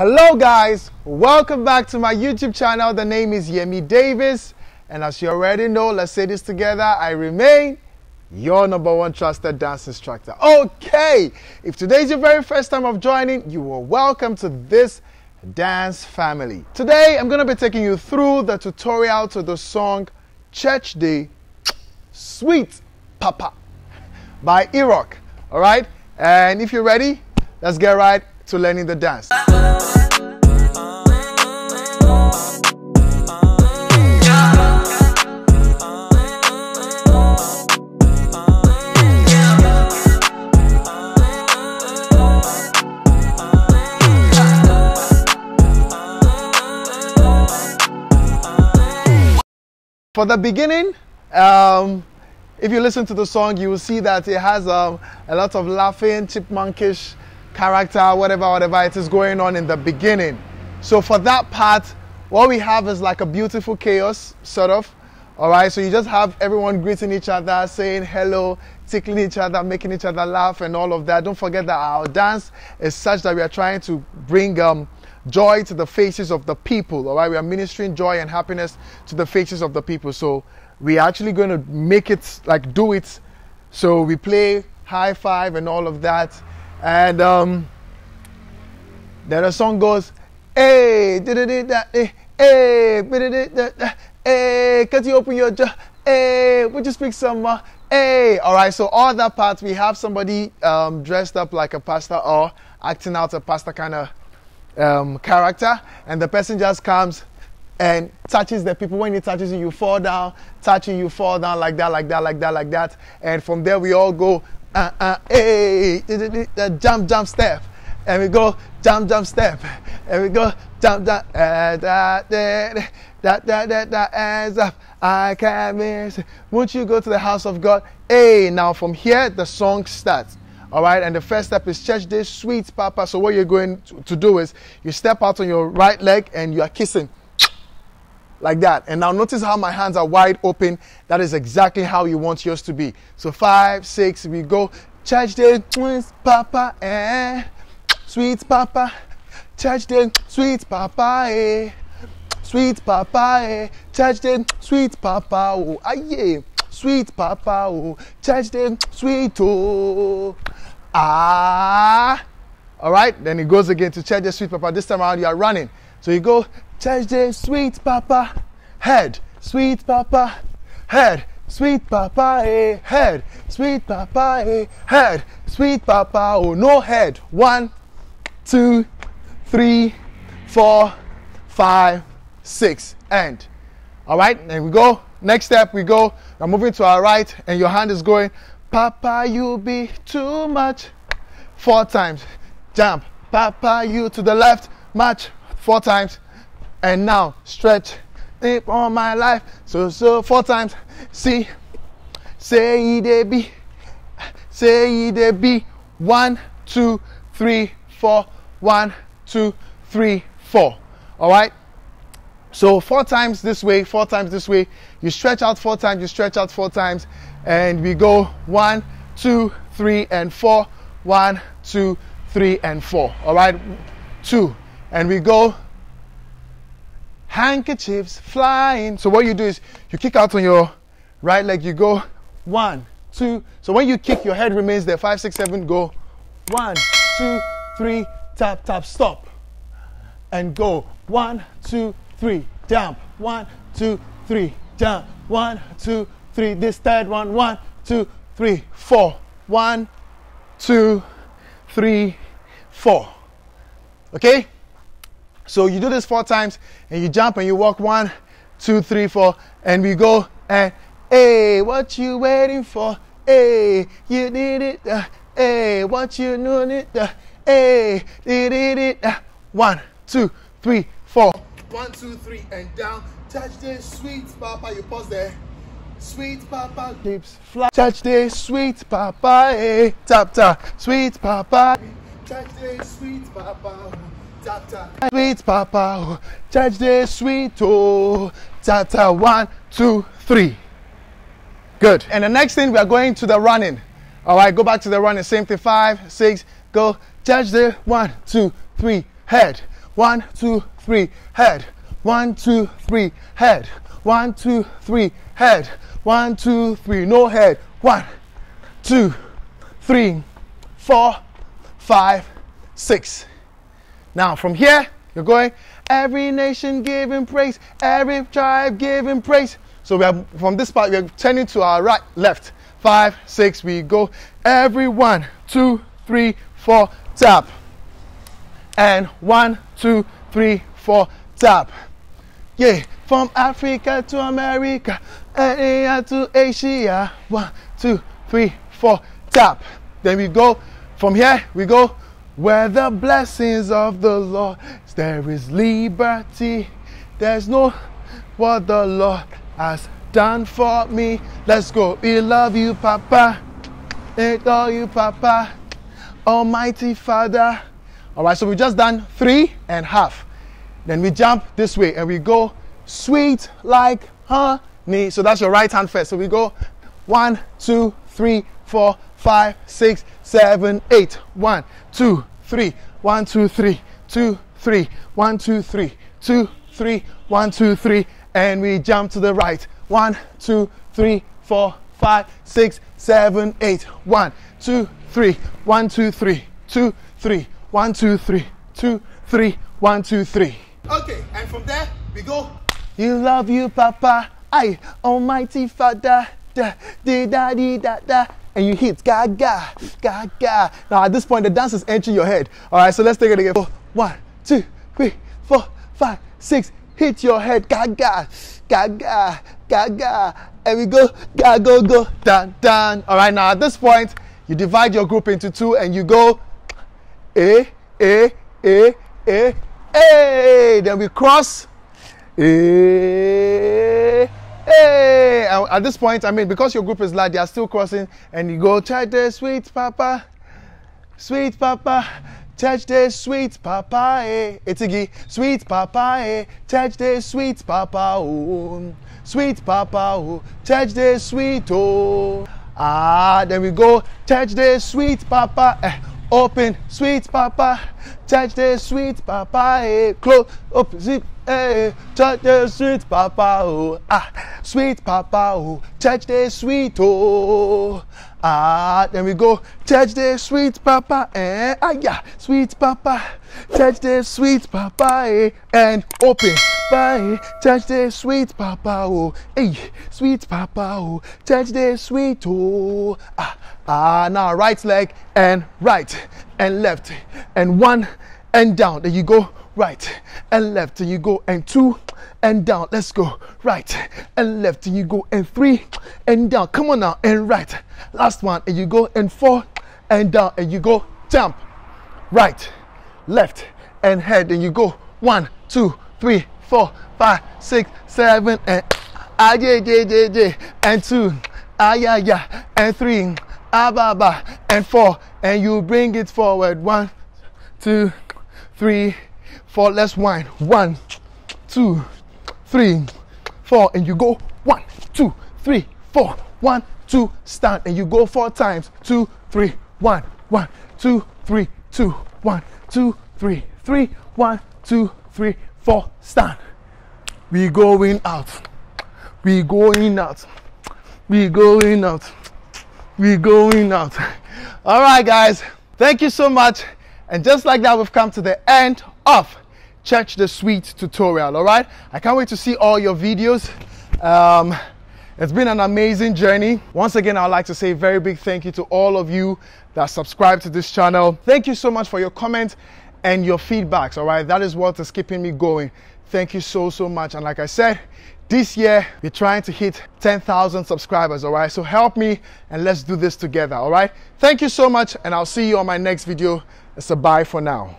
Hello guys, welcome back to my YouTube channel. The name is Yemi Davies. And as you already know, let's say this together. I remain your number one trusted dance instructor. Okay, if today is your very first time of joining, you are welcome to this dance family. Today, I'm going to be taking you through the tutorial to the song Church Dey Sweet Papa by E-Rock. All right, and if you're ready, let's get right to learning the dance. For the beginning, um, if you listen to the song, you will see that it has um, a lot of laughing, chipmunkish character, whatever, whatever it is going on in the beginning. So for that part, what we have is like a beautiful chaos, sort of. All right, so you just have everyone greeting each other, saying hello, tickling each other, making each other laugh, and all of that. Don't forget that our dance is such that we are trying to bring um, joy to the faces of the people. All right, we are ministering joy and happiness to the faces of the people. So we are actually going to make it like do it. So we play high five and all of that, and um, then the song goes, "Hey, hey, hey, hey, can you open your jaw? Hey, would you speak some more? Hey, all right. So all that part, we have somebody um, dressed up like a pastor or acting out a pastor kind of um, character, and the person just comes and touches the people. When he touches you, you fall down. Touching you, fall down like that, like that, like that, like that. And from there, we all go, uh, uh, hey, the jump, jump, step. And we go, jump, jump, step. And we go, jump, jump, uh, da, da, da, da, da, da, hands up. I can't miss. Won't you go to the house of God? Hey, now from here, the song starts. All right, and the first step is church day, sweet papa. So, what you're going to, do is you step out on your right leg and you are kissing like that. And now notice how my hands are wide open. That is exactly how you want yours to be. So, five, six, we go. Church day, sweet papa, eh, sweet papa. Church day, sweet papa, eh, sweet papa, eh. Church day, sweet papa, oh, aye sweet papa, oh, church day, sweet, oh, ah. All right, then it goes again to church day, sweet papa. This time around, you are running. So you go, church day, sweet papa, head, sweet papa, head, sweet papa, eh, head, sweet papa, eh, head, sweet papa, oh, no head. One, two, three, four, five, six, and. All right, then we go Next step, we go, we're moving to our right, and your hand is going, Papa, you be too much. Four times. Jump. Papa, you to the left. March. Four times. And now, stretch. Deep on my life. So, so, four times. See. Say they be. Say they be. One, two, three, four. One, two, three, four. All right. So four times this way, four times this way. You stretch out four times, you stretch out four times, and we go one, two, three, and four. One, two, three, and four. All right, two, and we go. Handkerchiefs flying. So what you do is you kick out on your right leg. You go one, two. So when you kick, your head remains there. Five, six, seven. Go one, two, three. Tap, tap, stop, and go one, two three, jump. One, two, three, jump. One, two, three. This third one. One, two, three, four. One, two, three, four. Okay? So you do this four times and you jump and you walk one, two, three, four, and we go and hey, what you waiting for? Hey, you did it. Uh, hey, what you doing it? Uh, hey, did it. Uh, one, two, three. One, two, three, and down. Touch this, sweet papa. You pause there. Sweet papa keeps fly. Touch this, sweet papa. Hey, tap tap. Sweet papa. Touch this, sweet papa. Tap tap. Sweet papa. Oh. Touch this, sweet oh. Tap tap. One, two, three. Good. And the next thing we are going to the running. All right, go back to the running. Same thing. Five, six, go. Touch the one, two, three. Head. One, two, three, head. One, two, three, head. One, two, three, head. One, two, three, no head. One, two, three, four, five, six. Now from here, you're going, every nation giving praise, every tribe giving praise. So we are from this part, we're turning to our right, left. Five, six, we go. Every one, two, three, four, tap. And one, two, three, four, tap. Yeah, from Africa to America, and to Asia. One, two, three, four, tap. Then we go from here, we go where the blessings of the Lord, there is liberty. There's no what the Lord has done for me. Let's go. We love you, Papa. Adore you, Papa. Almighty Father. All right, so we've just done three and half. Then we jump this way and we go sweet like honey. So that's your right hand first. So we go one, two, three, four, five, six, seven, eight. One, two, three. One, two, three. Two, three. One, two, three. Two, three. One, two, three. And we jump to the right. One, two, three, four, five, six, seven, eight. One, two, three. One, two, three. Two, three. One, two, three. Two, three. One, two, three. Okay, and from there we go. You love you, Papa. I, Almighty Father. Da, da, da, da, da, da. And you hit gaga, gaga. Now at this point, the dance is entering your head. All right, so let's take it again. One, two, three, four, five, six. Hit your head, gaga, gaga, gaga. And we go, ga, go, go, dun, dun. All right, now at this point, you divide your group into two and you go, eh, A, A, A, A. Then we cross, A hey! At this point, I mean, because your group is large, they are still crossing, and you go, Church day, sweet papa, sweet papa, church day, sweet papa, eh. Itigi, sweet papa, eh. Church day, sweet papa, oh. Sweet papa, oh. Church day, sweet, oh. Ah, then we go, church day, sweet papa, eh. Open, sweet papa, church day, sweet papa, eh. Close, open, zip, Hey, church day sweet papa. Oh ah. Sweet papa. Oh church day sweet oh. Ah then we go. Church day sweet papa. Eh ah yeah. Sweet papa. Church day sweet papa. Eh and open church day sweet papa oh. Hey sweet papa oh. Church day sweet oh. Ah ah now right leg and right and left and one and down. There you go. Right and left. And you go. And two and down. Let's go. Right and left. And you go. And three and down. Come on now. And right. Last one. And you go. And four and down. And you go. Jump. Right left and head. And you go. One two three four five six seven and ah yeah yeah yeah and two ah yeah yeah and three ah ba ba and four and you bring it forward one two three four. Let's wind. One, two, three, four. And you go one, two, three, four. One, two, stand. And you go four times. Two, three, one, one, two, three, two, one, two, three, three, one, two, three, four. Stand. We going out. We going out. We going out. We going out. All right, guys. Thank you so much. And just like that, we've come to the end of Church Dey Sweet tutorial. All right. I can't wait to see all your videos. Um, it's been an amazing journey. Once again, I'd like to say a very big thank you to all of you that subscribe to this channel. Thank you so much for your comments and your feedbacks. All right. That is what is keeping me going. Thank you so, so much. And like I said, this year we're trying to hit 10,000 subscribers. All right. So help me and let's do this together. All right. Thank you so much. And I'll see you on my next video. It's a bye for now.